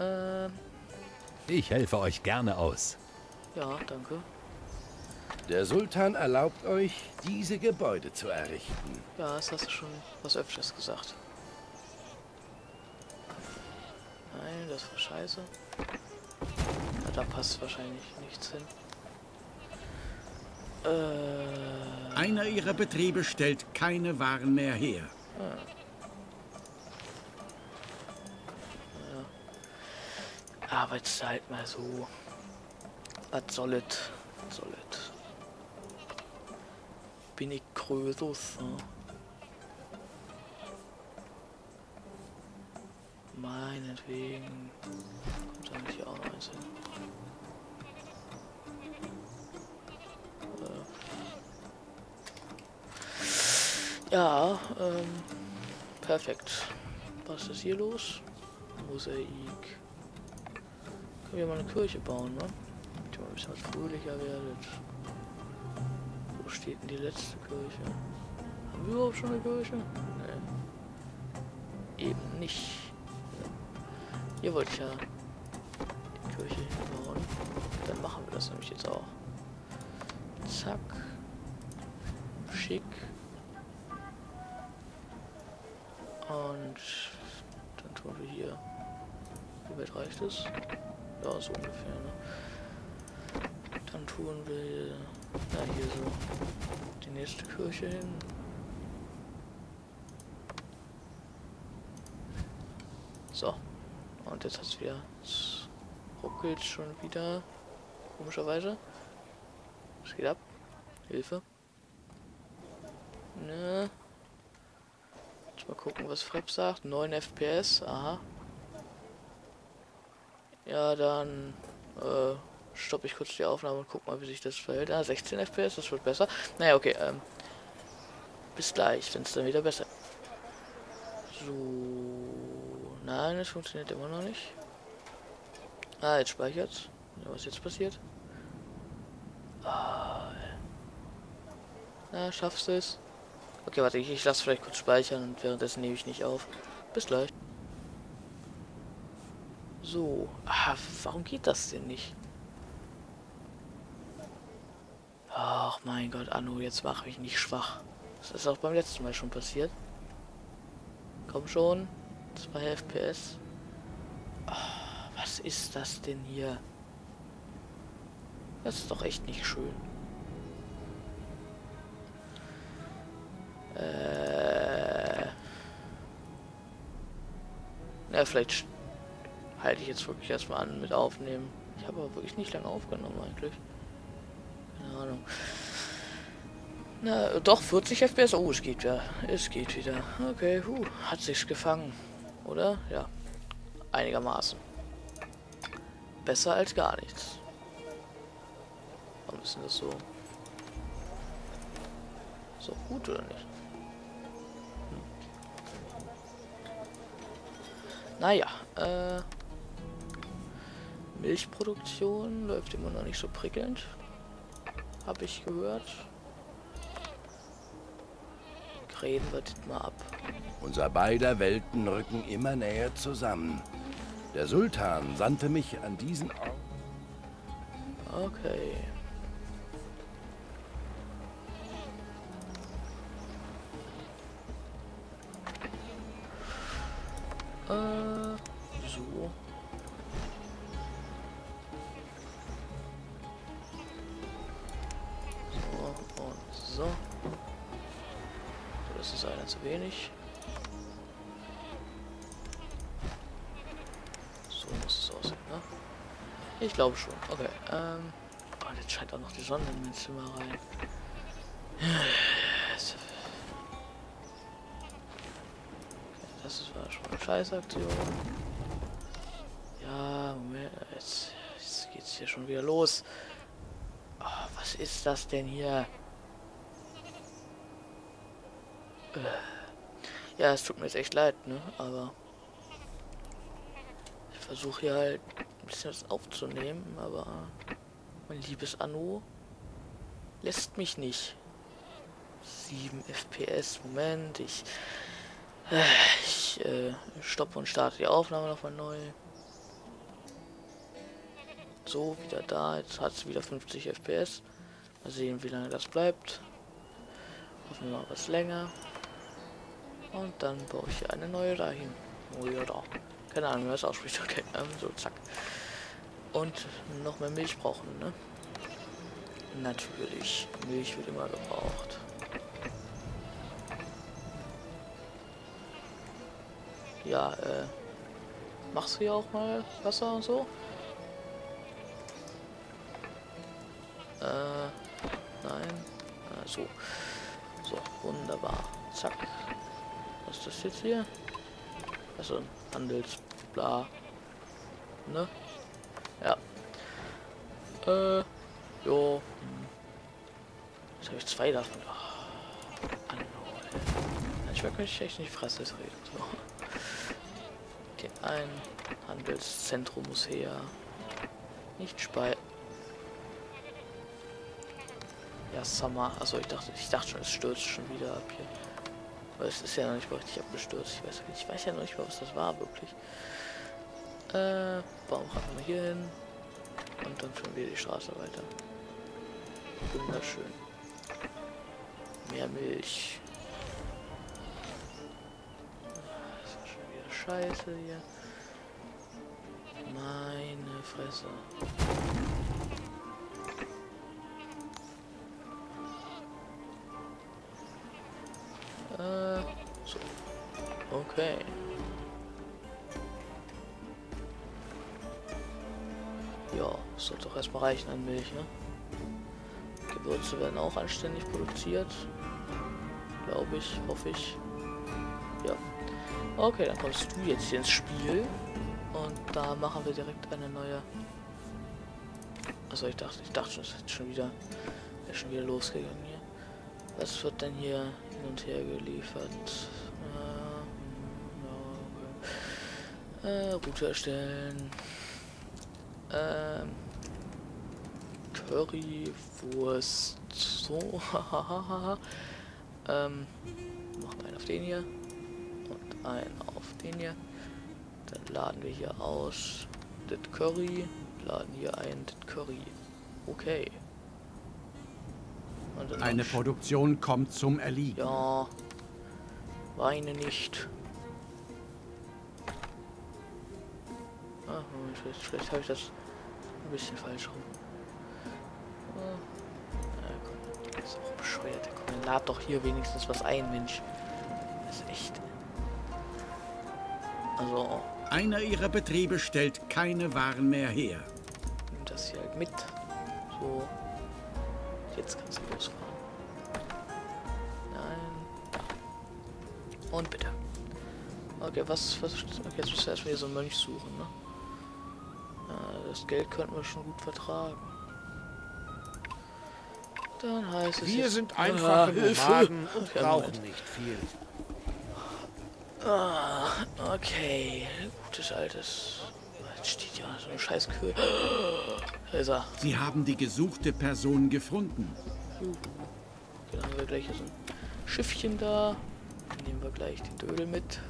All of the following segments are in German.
Ähm, Ich helfe euch gerne aus. ja, danke. Der Sultan erlaubt euch, diese Gebäude zu errichten. Ja, das hast du schon was öfters gesagt. Nein, das war scheiße. Ja, da passt wahrscheinlich nichts hin. Äh, Einer ihrer Betriebe stellt keine Waren mehr her. Arbeitszeit mal so. Was soll es? Was soll es? Bin ich Krösus, ne? Meinetwegen. Kommt da nicht auch noch eins hin? Äh. Ja, ähm, perfekt. Was ist hier los? Mosaik. Können wir mal eine Kirche bauen, ne? Damit mal ein bisschen fröhlicher werdet. Wo steht denn die letzte Kirche? Haben wir überhaupt schon eine Kirche? Nee. Eben nicht. Hier wollte ich ja die Kirche hinbauen. Dann machen wir das nämlich jetzt auch. Zack. Schick. Und dann tun wir hier. Wie weit reicht es? Ja, so ungefähr, ne? Dann tun wir na, hier so die nächste Kirche hin. So. Und jetzt hat es wieder. Es ruckelt schon wieder. Komischerweise. Was geht ab? Hilfe. Ne. Jetzt mal gucken, was Frep sagt. 9 FPS. Aha. Ja, dann äh, stoppe ich kurz die Aufnahme und guck mal, wie sich das verhält. Ah, 16 FPS, das wird besser. Naja, okay. Ähm, bis gleich, wenn es dann wieder besser So. Nein, es funktioniert immer noch nicht. Ah, jetzt speichert's. Ja, was jetzt passiert? Ah. Na, schaffst du es? Okay, warte, ich, ich lasse vielleicht kurz speichern und währenddessen nehme ich nicht auf. Bis gleich. So. Ah, warum geht das denn nicht? Ach mein Gott, Anno, jetzt mach mich nicht schwach. Das ist auch beim letzten Mal schon passiert. Komm schon. 2 FPS. Ah, was ist das denn hier? Das ist doch echt nicht schön. Äh. Ja, vielleicht halte ich jetzt wirklich erstmal an mit aufnehmen. Ich habe aber wirklich nicht lange aufgenommen eigentlich. Keine Ahnung. Na, doch, 40 FPS. Oh, es geht ja. Es geht wieder. Okay, huh, hat sich's gefangen. Oder? Ja. Einigermaßen. Besser als gar nichts. Warum ist denn das so? So gut oder nicht? Hm. Naja, äh. Milchproduktion läuft immer noch nicht so prickelnd. Habe ich gehört. Reden wir das mal ab. Unser beider Welten rücken immer näher zusammen. Der Sultan sandte mich an diesen Ort. Okay. Äh, zu wenig. So muss es aussehen, ne? Ich glaube schon. Okay. Ähm. Oh, jetzt scheint auch noch die Sonne in mein Zimmer rein. Das war schon eine Scheißaktion. Ja, Moment. Jetzt, jetzt geht's hier schon wieder los. Oh, was ist das denn hier? Äh. Ja, es tut mir jetzt echt leid, ne? Aber ich versuche hier halt ein bisschen was aufzunehmen, aber mein liebes Anno lässt mich nicht. 7 FPS, Moment, ich, ich äh, stoppe und starte die Aufnahme nochmal neu. So, wieder da. Jetzt hat es wieder 50 FPS. Mal sehen, wie lange das bleibt. Hoffen wir mal was länger. Und dann baue ich hier eine neue dahin. Oh ja, da. Keine Ahnung, wie das ausspricht. Okay, ähm, so, zack. Und noch mehr Milch brauchen, ne? Natürlich. Milch wird immer gebraucht. Ja, äh. Machst du hier auch mal Wasser und so? Äh. Nein. Äh, so. So, wunderbar. Zack. Was ist das jetzt hier? Also Handelsbla. Ne? Ja. Äh. Jo. Jetzt habe ich zwei davon. Oh, Manchmal könnte ich echt nicht Fresse reden. So. Okay, ein Handelszentrum muss her. Nicht Spei. Ja, Summer. Also ich dachte, ich dachte schon, es stürzt schon wieder ab hier. Aber es ist ja noch nicht mal richtig abgestürzt. Ich weiß, ich weiß ja noch nicht mal, was das war, wirklich. Äh, bauen wir hier hin. Und dann schon wieder die Straße weiter. Wunderschön. Mehr Milch. Scheiße hier. Meine Fresse. Okay. Ja, sollte doch erstmal reichen an Milch, ne? Gewürze werden auch anständig produziert. Glaube ich, hoffe ich. Ja. Okay, dann kommst du jetzt hier ins Spiel. Und da machen wir direkt eine neue. Also ich dachte, ich dachte schon, es ist schon wieder, ist schon wieder losgegangen hier. Was wird denn hier hin und her geliefert? Äh, Route erstellen. Ähm, Currywurst. So, ähm, machen wir einen auf den hier einen auf den hier. Dann laden wir hier aus das Curry, laden hier ein das Curry. Okay. Eine Produktion kommt zum Erliegen. Ja. Weine nicht. Ah, vielleicht, vielleicht habe ich das ein bisschen falsch rum. Ah. Ja, komm, das ist auch bescheuert. Komm, lad doch hier wenigstens was ein, Mensch. Das ist echt also. Einer ihrer Betriebe stellt keine Waren mehr her. Nimm das hier halt mit. So. Jetzt kannst du losfahren. Nein. Und bitte. Okay, was, was, okay, jetzt müssen wir erstmal hier so einen Mönch suchen, ne? Das Geld könnten wir schon gut vertragen. Dann heißt es Wir sind einfache Nomaden und brauchen nicht viel. Ah, okay. Gutes altes. Jetzt steht ja so ein scheiß Kühl. Da ist er. Sie haben die gesuchte Person gefunden. Juhu. Dann haben wir gleich so ein Schiffchen da. Dann nehmen wir gleich den Dödel mit.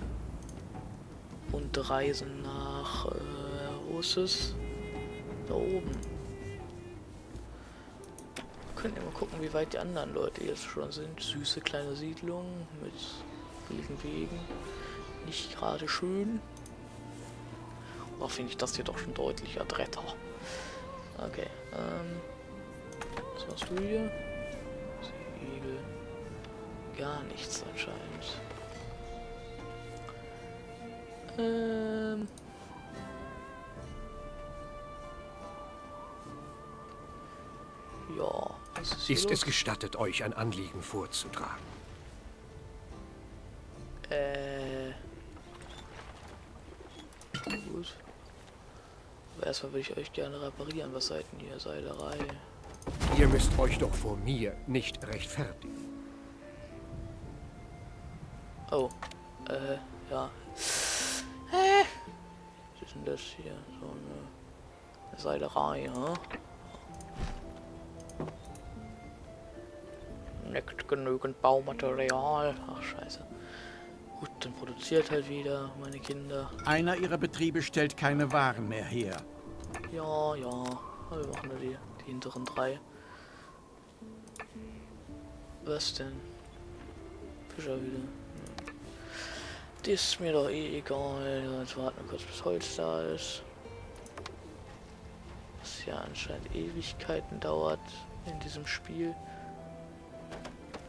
Und reisen nach. Äh, wo ist es? Da oben. Wir können ja mal gucken, wie weit die anderen Leute jetzt schon sind. Süße kleine Siedlung mit billigen Wegen nicht gerade schön. Oder finde ich das hier doch schon deutlicher Dretter. Okay, ähm. Was machst du hier? Segel. Gar nichts anscheinend. Ähm. Ja. Ist, ist es gestattet, euch ein Anliegen vorzutragen? Äh. Gut. Aber erstmal würde ich euch gerne reparieren. Was seid denn ihr? Seilerei. Ihr müsst euch doch vor mir nicht rechtfertigen. Oh. Äh, ja. Hä? Was ist denn das hier? So eine Seilerei, hm? Nicht genügend Baumaterial. Ach, scheiße. Gut, dann produziert halt wieder meine Kinder. Einer ihrer Betriebe stellt keine Waren mehr her. Ja, ja. Wir machen nur die, die hinteren drei. Was denn? Fischer wieder. Das ist mir doch eh egal. Jetzt warten wir kurz, bis Holz da ist. Was ja anscheinend Ewigkeiten dauert in diesem Spiel.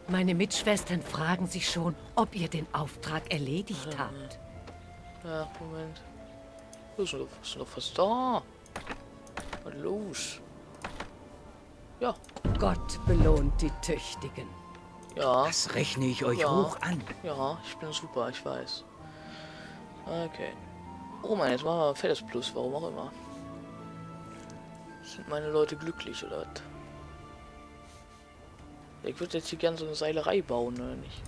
Meine Mitschwestern fragen sich schon, ob ihr den Auftrag erledigt Mhm. habt. Ja, Moment. Wo ist noch, was da? Was los? Ja, Gott belohnt die Tüchtigen. ja, Das rechne ich euch Ja. hoch an. ja, ich bin super, ich weiß. Okay. Oh Mann, jetzt machen wir ein fettes Plus, warum auch immer. Sind meine Leute glücklich oder was? Ich würde jetzt hier gerne so eine Seilerei bauen, oder nicht?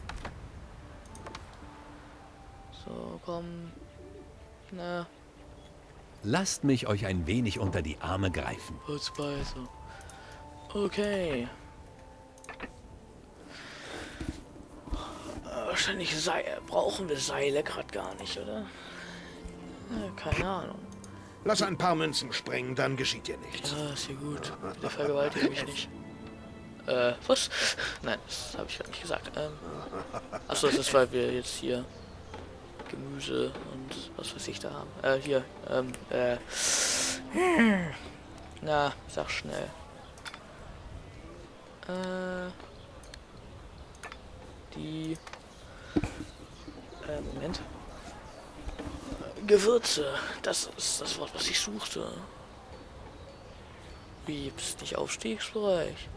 So, komm. Na, Lasst mich euch ein wenig unter die Arme greifen. Holzbeißer. Okay. Wahrscheinlich Seil brauchen wir Seile gerade gar nicht, oder? Ja, keine Ahnung. Lass ein paar Münzen springen, dann geschieht dir nichts. Ja, ist ja gut. Der vergewaltigt mich nicht. Äh, was? Nein, das habe ich gerade nicht gesagt. Ähm, achso, das ist, weil wir jetzt hier Gemüse und was weiß ich da haben. Äh, hier, ähm, äh. Na, sag schnell. Äh. Die. Äh, Moment. Gewürze. Das ist das Wort, was ich suchte. Wie gibt's nicht Aufstiegsbereich?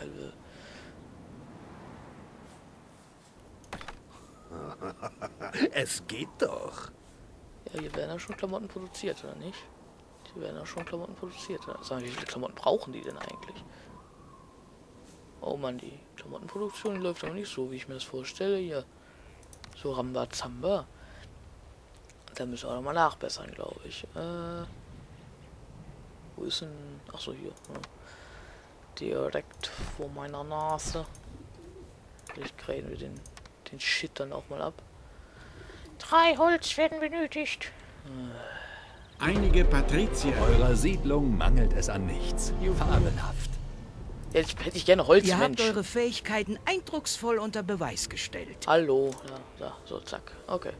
Hölle. Es geht doch. Ja, hier werden ja schon Klamotten produziert, oder nicht? Hier werden ja schon Klamotten produziert. Sagen, wir, wie viele Klamotten brauchen die denn eigentlich? Oh Mann, die Klamottenproduktion läuft aber nicht so, wie ich mir das vorstelle. Hier. So Rambazamba. Da müssen wir auch noch mal nachbessern, glaube ich. Äh, wo ist denn... Ach so, hier. Ja. Direkt vor meiner Nase. Vielleicht graden wir den, den Shit dann auch mal ab. Drei Holz werden benötigt. Einige Patrizier Eurer Siedlung mangelt es an nichts. Fabelhaft. Jetzt hätte ich gerne Holz, Ihr habt eure Fähigkeiten eindrucksvoll unter Beweis gestellt. Hallo. Ja, da, so, zack. Okay.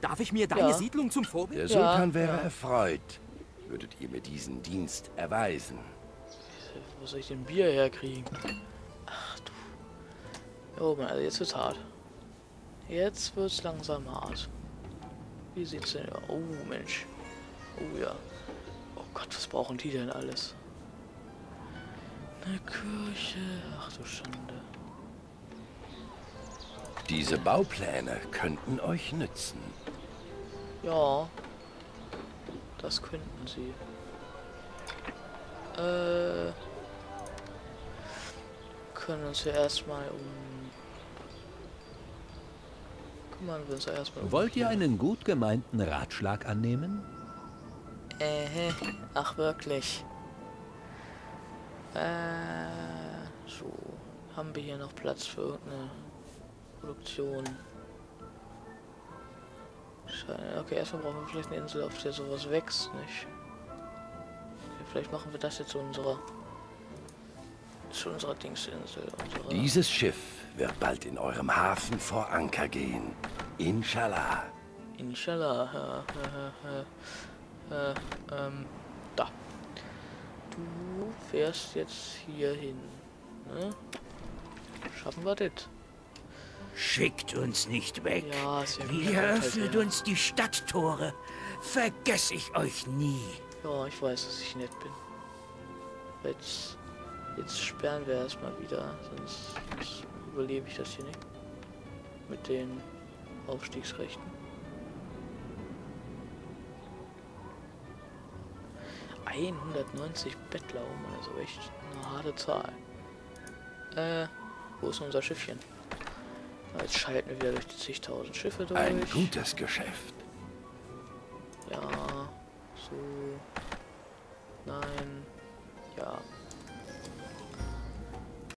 Darf ich mir deine Ja. Siedlung zum Vorbild? Der Sultan Ja, wäre erfreut, würdet ihr mir diesen Dienst erweisen. Soll ich denn Bier herkriegen? Ach du. Oh Mann, also jetzt wird's hart. Jetzt wird's langsam hart. Wie sieht's denn? Oh Mensch. Oh ja. Oh Gott, was brauchen die denn alles? Eine Kirche. Ach du Schande. Diese Baupläne könnten euch nützen. Ja. Das könnten sie. Äh. Können uns ja erstmal um. Kümmern wir uns ja erstmal um. Wollt ihr einen gut gemeinten Ratschlag annehmen? Äh, ach wirklich. Äh, so. Haben wir hier noch Platz für irgendeine Produktion? Scheine- Okay, erstmal brauchen wir vielleicht eine Insel, auf der sowas wächst, nicht? Okay, vielleicht machen wir das jetzt zu unserer zu unserer Dingsinsel. Unsere Dieses Schiff wird bald in eurem Hafen vor Anker gehen. Inshallah. Inshallah. Ja, ja, ja, ja. Äh, ähm, da. Du fährst jetzt hier hin. Ne? Schaffen wir das? Schickt uns nicht weg. Ja, ja. Ihr Kommt halt öffnet her. uns die Stadttore. Vergess ich euch nie. Ja, ich weiß, dass ich nett bin. Jetzt, jetzt sperren wir erstmal wieder, sonst, sonst überlebe ich das hier nicht. Mit den Aufstiegsrechten. ...190 Bettler, Mann, also echt eine harte Zahl. Äh, wo ist unser Schiffchen? Jetzt schalten wir wieder durch die zigtausend Schiffe durch. Ein gutes Geschäft.